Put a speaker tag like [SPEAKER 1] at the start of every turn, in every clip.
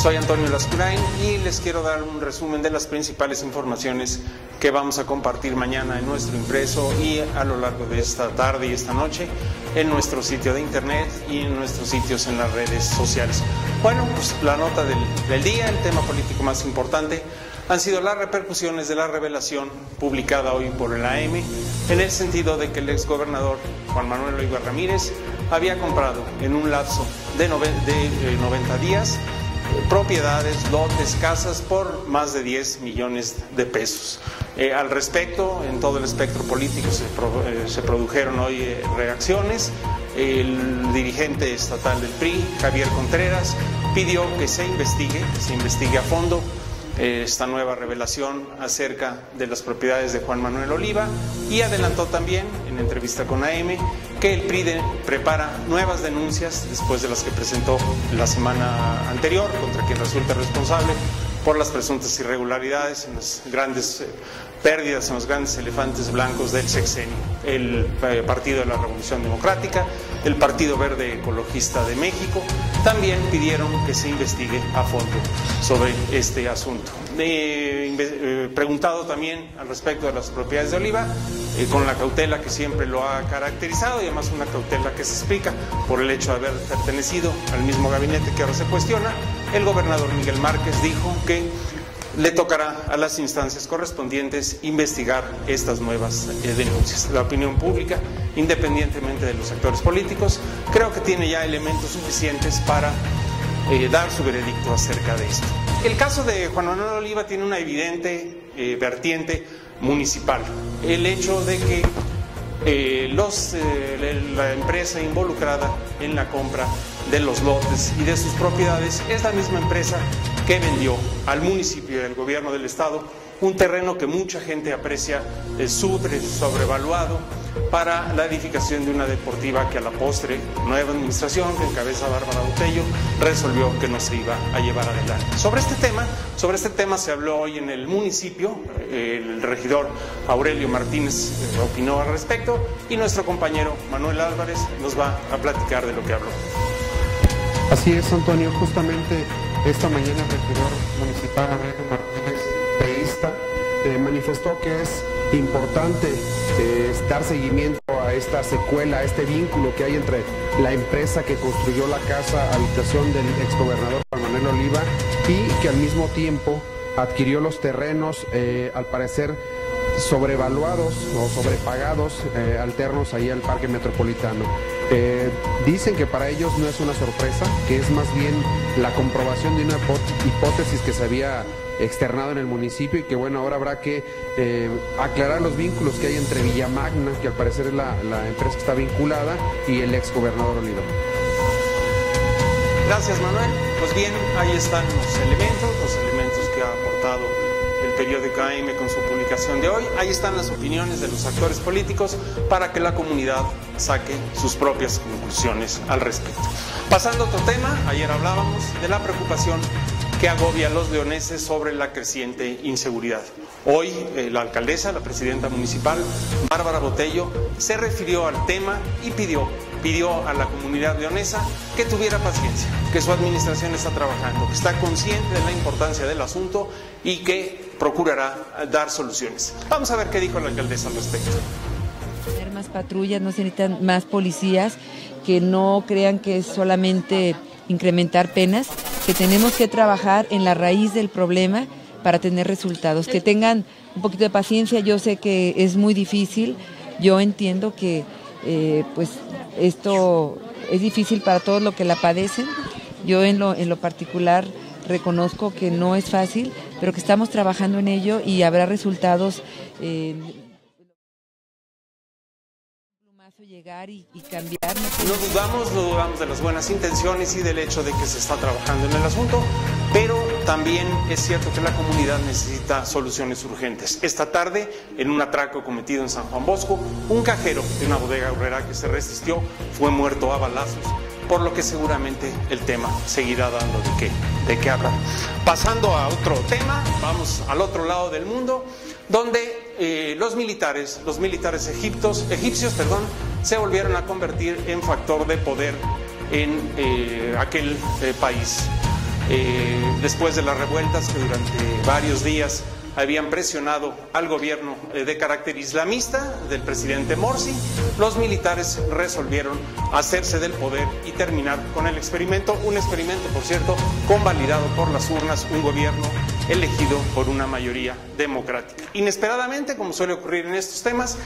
[SPEAKER 1] Soy Antonio Lascurain y les quiero dar un resumen de las principales informaciones que vamos a compartir mañana en nuestro impreso y a lo largo de esta tarde y esta noche en nuestro sitio de internet y en nuestros sitios en las redes sociales. Bueno, pues la nota del, del día, el tema político más importante han sido las repercusiones de la revelación publicada hoy por el AM en el sentido de que el exgobernador Juan Manuel Oliva Ramírez había comprado en un lapso de, de 90 días propiedades, lotes, casas por más de 10 millones de pesos. Eh, al respecto, en todo el espectro político se, eh, produjeron hoy eh, reacciones. El dirigente estatal del PRI, Javier Contreras, pidió que se investigue, que se investigue a fondo esta nueva revelación acerca de las propiedades de Juan Manuel Oliva y adelantó también en entrevista con AM que el PRI prepara nuevas denuncias después de las que presentó la semana anterior contra quien resulta responsable por las presuntas irregularidades en las grandes eh, pérdidas en los grandes elefantes blancos del sexenio. El eh, Partido de la Revolución Democrática, el Partido Verde Ecologista de México, también pidieron que se investigue a fondo sobre este asunto. Eh, preguntado también al respecto de las propiedades de Oliva, eh, con la cautela que siempre lo ha caracterizado y además una cautela que se explica por el hecho de haber pertenecido al mismo gabinete que ahora se cuestiona, el gobernador Miguel Márquez dijo que le tocará a las instancias correspondientes investigar estas nuevas eh, denuncias. La opinión pública, independientemente de los sectores políticos, creo que tiene ya elementos suficientes para dar su veredicto acerca de esto. El caso de Juan Manuel Oliva tiene una evidente eh, vertiente municipal. El hecho de que eh, los, la empresa involucrada en la compra de los lotes y de sus propiedades es la misma empresa que vendió al municipio y al gobierno del estado un terreno que mucha gente aprecia eh, súper sobrevaluado para la edificación de una deportiva que a la postre, nueva administración que encabeza Bárbara Botello, resolvió que no se iba a llevar adelante. Sobre este tema, sobre este tema se habló hoy en el municipio, el regidor Aurelio Martínez eh, opinó al respecto y nuestro compañero Manuel Álvarez nos va a platicar de lo que habló.
[SPEAKER 2] Así es, Antonio, justamente esta mañana el regidor municipal Aurelio Martínez Peísta eh, manifestó que es importante eh, dar seguimiento a esta secuela, a este vínculo que hay entre la empresa que construyó la casa habitación del exgobernador Juan Manuel Oliva y que al mismo tiempo adquirió los terrenos, eh, al parecer sobrevaluados o sobrepagados alternos ahí al Parque Metropolitano. Dicen que para ellos no es una sorpresa, que es más bien la comprobación de una hipótesis que se había externado en el municipio y que bueno, ahora habrá que eh, aclarar los vínculos que hay entre Villamagna, que al parecer es la, empresa que está vinculada, y el ex gobernador Oliva.
[SPEAKER 1] Gracias Manuel. Pues bien, ahí están los elementos, los elementos que ha aportado el periódico AM con su publicación de hoy. Ahí están las opiniones de los actores políticos para que la comunidad saque sus propias conclusiones al respecto. Pasando a otro tema, ayer hablábamos de la preocupación que agobia a los leoneses sobre la creciente inseguridad. Hoy eh, la alcaldesa, la presidenta municipal, Bárbara Botello, se refirió al tema y pidió, pidió a la comunidad leonesa que tuviera paciencia, que su administración está trabajando, que está consciente de la importancia del asunto y que procurará dar soluciones. Vamos a ver qué dijo la alcaldesa al respecto.
[SPEAKER 3] Más patrullas, no se necesitan más policías, que no crean que es solamente incrementar penas, que tenemos que trabajar en la raíz del problema para tener resultados, que tengan un poquito de paciencia, yo sé que es muy difícil, yo entiendo que eh, pues esto es difícil para todos los que la padecen, yo en lo, en lo particular reconozco que no es fácil, pero que estamos trabajando en ello y habrá resultados. Eh, llegar y, cambiar.
[SPEAKER 1] No dudamos, no dudamos de las buenas intenciones y del hecho de que se está trabajando en el asunto, pero también es cierto que la comunidad necesita soluciones urgentes. Esta tarde, en un atraco cometido en San Juan Bosco, un cajero de una bodega obrera que se resistió fue muerto a balazos por lo que seguramente el tema seguirá dando de qué, de qué hablar. Pasando a otro tema, vamos al otro lado del mundo, donde eh, los militares, los militares egiptos, egipcios, perdón, se volvieron a convertir en factor de poder en eh, aquel eh, país. después de las revueltas que durante varios días habían presionado al gobierno eh, de carácter islamista del presidente Morsi, los militares resolvieron hacerse del poder y terminar con el experimento, un experimento, por cierto, convalidado por las urnas, un gobierno elegido por una mayoría democrática. Inesperadamente, como suele ocurrir en estos temas,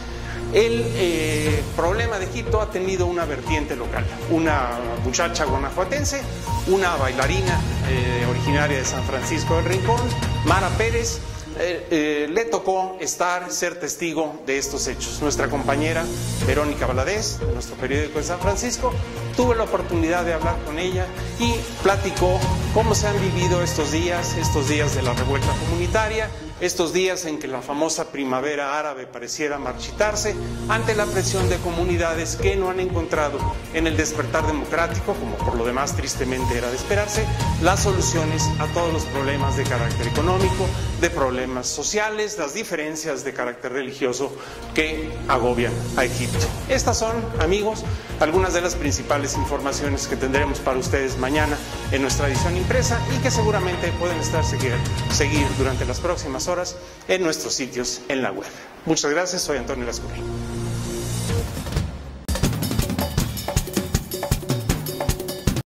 [SPEAKER 1] el eh, problema de Egipto ha tenido una vertiente local. Una muchacha guanajuatense, una bailarina eh, originaria de San Francisco del Rincón, Mara Pérez, eh, le tocó estar, ser testigo de estos hechos. Nuestra compañera Verónica Valadez, de nuestro periódico de San Francisco, tuve la oportunidad de hablar con ella y platicó cómo se han vivido estos días, estos días de la revuelta comunitaria, estos días en que la famosa primavera árabe pareciera marchitarse ante la presión de comunidades que no han encontrado en el despertar democrático, como por lo demás tristemente era de esperarse, las soluciones a todos los problemas de carácter económico, de problemas sociales, las diferencias de carácter religioso que agobian a Egipto. Estas son, amigos, algunas de las principales informaciones que tendremos para ustedes mañana en nuestra edición impresa y que seguramente pueden estar seguir, seguir durante las próximas horas en nuestros sitios en la web. Muchas gracias, soy Antonio Lascurri.